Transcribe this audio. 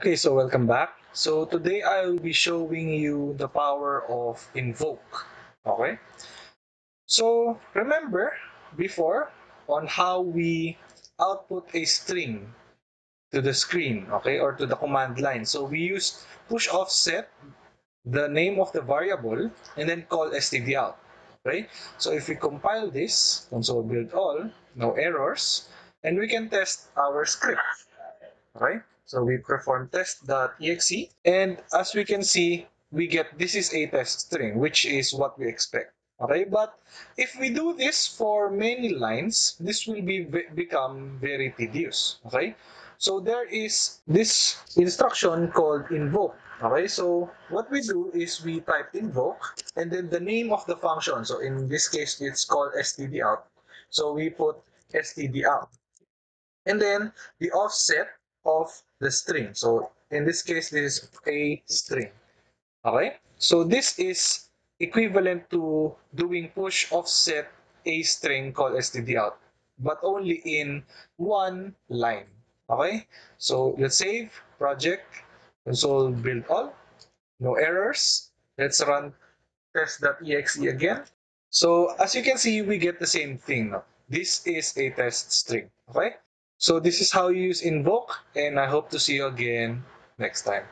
Okay, so welcome back. So today I will be showing you the power of invoke. Okay? So remember before on how we output a string to the screen, okay, or to the command line. So we use push offset, the name of the variable, and then call stdout. Okay? So if we compile this, console build all, no errors, and we can test our script. Okay? So we perform test.exe and as we can see, we get this is a test string, which is what we expect. Okay, but if we do this for many lines, this will be become very tedious. Okay, so there is this instruction called invoke. Okay, so what we do is we type invoke and then the name of the function. So in this case, it's called stdout. So we put stdout. And then the offset of the string. So in this case, this is a string. Okay? So this is equivalent to doing push offset a string called stdout, but only in one line. Okay? So let's save project, console build all, no errors. Let's run test.exe again. So as you can see, we get the same thing. This is a test string. Okay? So this is how you use invoke and I hope to see you again next time.